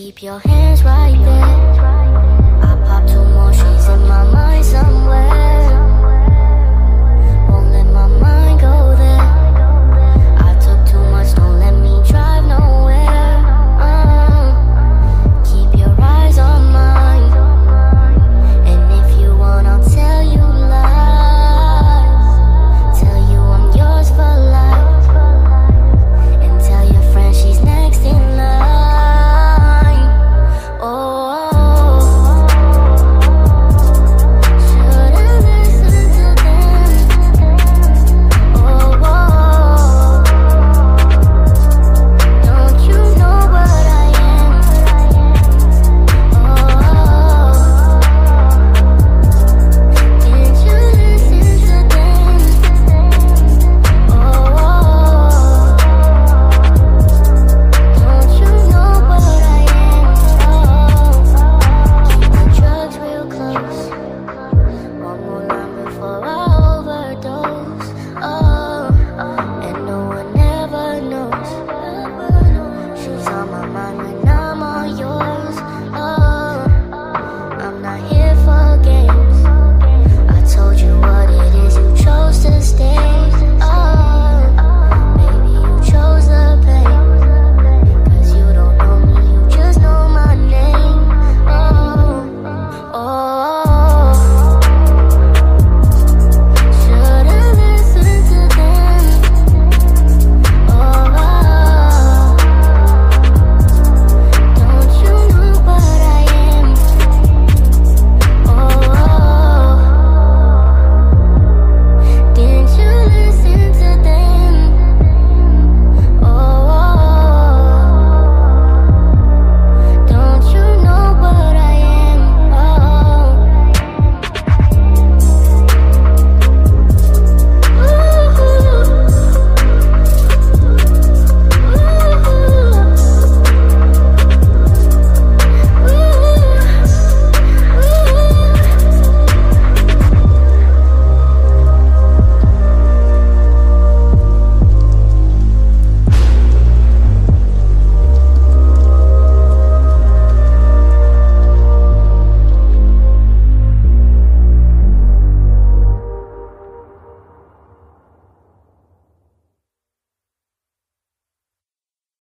Keep your hands right there.